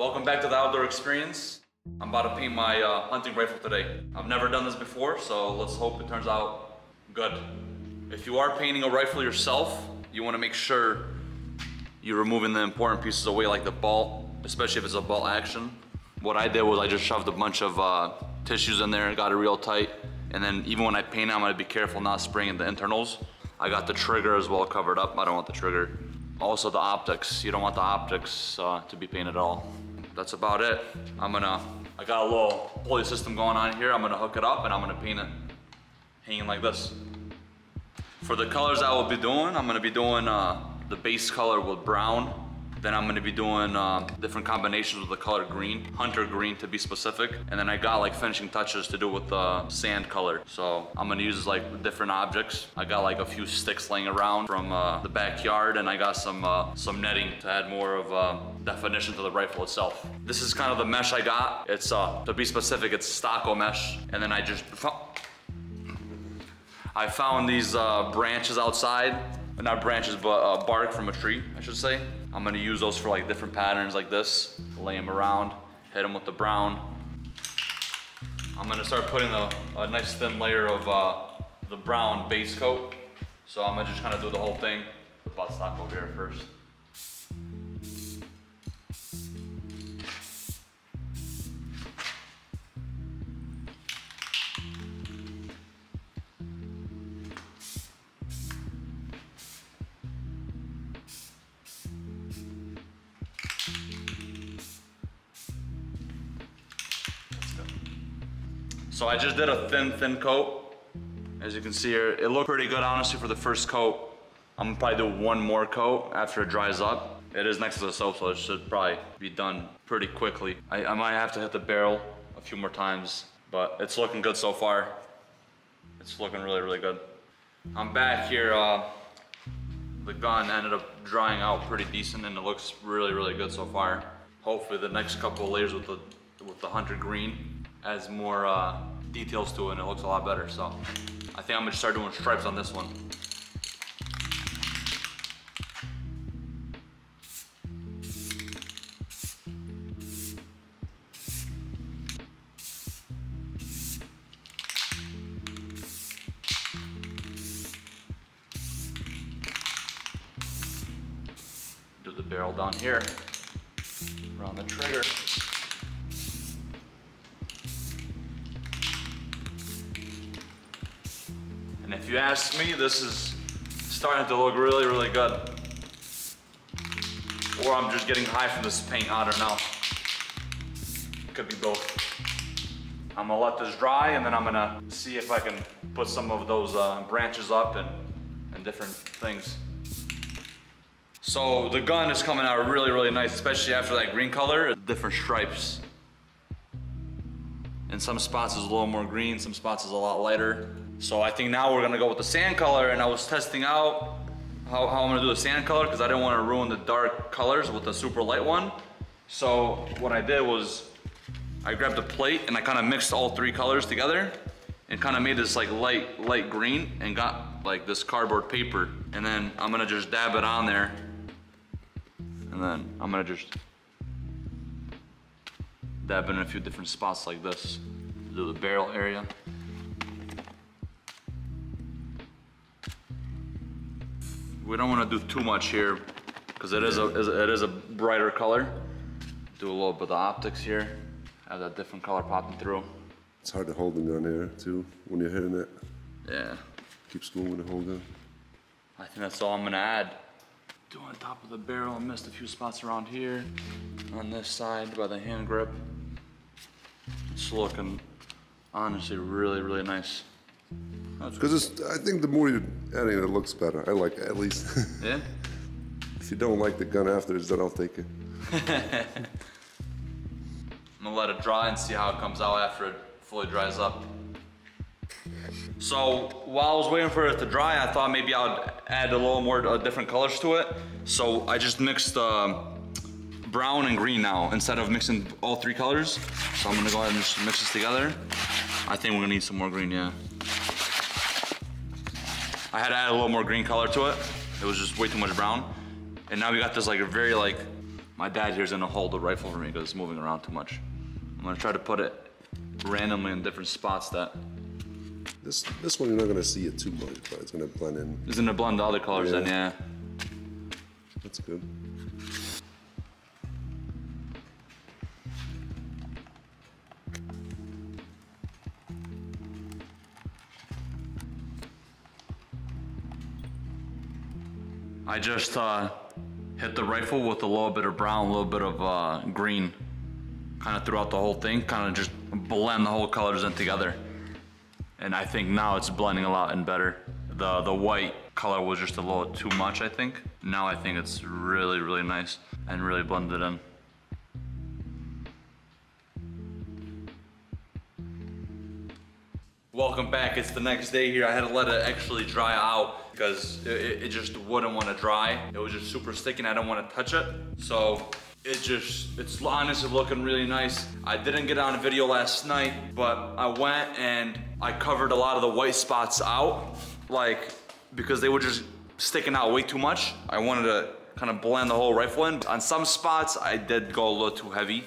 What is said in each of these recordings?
Welcome back to the outdoor experience. I'm about to paint my uh, hunting rifle today. I've never done this before, so let's hope it turns out good. If you are painting a rifle yourself, you want to make sure you're removing the important pieces away like the bolt, especially if it's a bolt action. What I did was I just shoved a bunch of uh, tissues in there, and got it real tight, and then even when I paint, I'm gonna be careful not spraying the internals. I got the trigger as well covered up. I don't want the trigger. Also the optics. You don't want the optics uh, to be painted at all. That's about it. I'm gonna, I got a little pulley system going on here. I'm gonna hook it up and I'm gonna paint it hanging like this. For the colors I will be doing, I'm gonna be doing uh, the base color with brown, then I'm gonna be doing uh, different combinations with the color green, hunter green to be specific. And then I got like finishing touches to do with the sand color. So I'm gonna use like different objects. I got like a few sticks laying around from uh, the backyard and I got some uh, some netting to add more of uh, definition to the rifle itself. This is kind of the mesh I got. It's, uh, to be specific, it's Stocko mesh. And then I just, I found these uh, branches outside, not branches, but uh, bark from a tree, I should say. I'm gonna use those for like different patterns like this, lay them around, hit them with the brown. I'm gonna start putting a, a nice thin layer of uh, the brown base coat. So I'm gonna just kind of do the whole thing. Put butt stock over here first. So I just did a thin, thin coat. As you can see here, it looked pretty good honestly for the first coat. I'm gonna probably do one more coat after it dries up. It is next to the soap, so it should probably be done pretty quickly. I, I might have to hit the barrel a few more times, but it's looking good so far. It's looking really, really good. I'm back here. Uh, the gun ended up drying out pretty decent and it looks really, really good so far. Hopefully the next couple of layers with the, with the Hunter Green adds more uh, details to it and it looks a lot better. So I think I'm gonna start doing stripes on this one. Do the barrel down here, around the trigger. You ask me, this is starting to look really, really good. Or I'm just getting high from this paint, I don't know. Could be both. I'm gonna let this dry and then I'm gonna see if I can put some of those uh, branches up and, and different things. So the gun is coming out really, really nice, especially after that green color, different stripes. In some spots is a little more green, some spots is a lot lighter. So I think now we're gonna go with the sand color and I was testing out how, how I'm gonna do the sand color because I didn't wanna ruin the dark colors with the super light one. So what I did was I grabbed a plate and I kind of mixed all three colors together and kind of made this like light, light green and got like this cardboard paper. And then I'm gonna just dab it on there. And then I'm gonna just dab it in a few different spots like this. Do the barrel area. We don't want to do too much here because it is a it is a brighter color. Do a little bit of optics here. Have that different color popping through. It's hard to hold the gun here too when you're hitting it. Yeah, Keeps going with the whole gun. I think that's all I'm gonna add. Do on top of the barrel. I missed a few spots around here. On this side by the hand grip. It's looking honestly really really nice. Because it's, I think the more you're adding it, it looks better. I like it at least. Yeah. if you don't like the gun afterwards, then I'll take it. I'm gonna let it dry and see how it comes out after it fully dries up. So while I was waiting for it to dry, I thought maybe I would add a little more uh, different colors to it. So I just mixed uh, brown and green now instead of mixing all three colors. So I'm gonna go ahead and just mix this together. I think we're gonna need some more green, yeah. I had to add a little more green color to it. It was just way too much brown. And now we got this like a very like My dad here's gonna hold the rifle for me because it's moving around too much. I'm gonna try to put it randomly in different spots that This this one you're not gonna see it too much, but it's gonna blend in. isn't to blend the other colors in, Yeah. yeah. That's good. I just uh, hit the rifle with a little bit of brown, a little bit of uh, green, kind of throughout the whole thing, kind of just blend the whole colors in together. And I think now it's blending a lot and better. The the white color was just a little too much, I think. Now I think it's really, really nice and really blended in. Welcome back. It's the next day here. I had to let it actually dry out because it, it- just wouldn't want to dry. It was just super sticky and I don't want to touch it. So it just, it's honestly looking really nice. I didn't get on a video last night, but I went and I covered a lot of the white spots out, like, because they were just sticking out way too much. I wanted to kind of blend the whole rifle in. On some spots, I did go a little too heavy.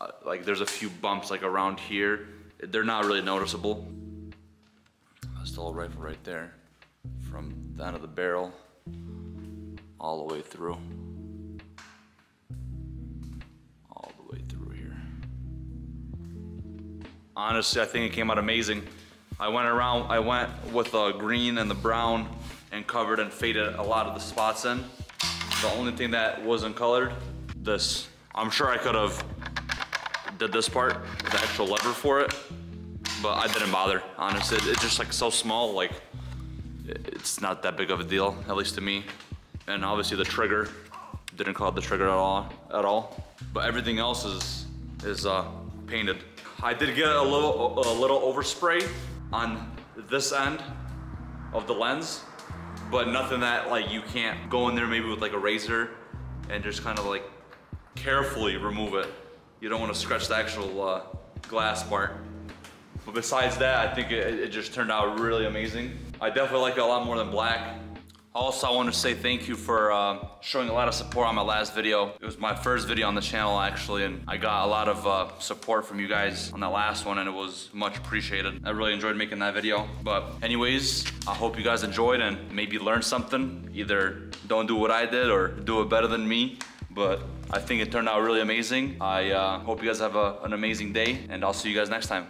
Uh, like there's a few bumps like around here. They're not really noticeable. That's the little rifle right there. From the end of the barrel all the way through. All the way through here. Honestly, I think it came out amazing. I went around, I went with the green and the brown and covered and faded a lot of the spots in. The only thing that wasn't colored, this. I'm sure I could have did this part the actual lever for it, but I didn't bother. Honestly, It- it's just like so small, like it's not that big of a deal, at least to me. And obviously the trigger, didn't call it the trigger at all, at all. But everything else is is uh, painted. I did get a little a little overspray on this end of the lens, but nothing that like you can't go in there maybe with like a razor and just kind of like carefully remove it. You don't want to scratch the actual uh, glass part. But besides that, I think it, it just turned out really amazing. I definitely like it a lot more than black. Also, I want to say thank you for uh, showing a lot of support on my last video. It was my first video on the channel actually, and I got a lot of uh, support from you guys on that last one, and it was much appreciated. I really enjoyed making that video. But anyways, I hope you guys enjoyed and maybe learned something. Either don't do what I did or do it better than me. But I think it turned out really amazing. I uh, hope you guys have a, an amazing day, and I'll see you guys next time.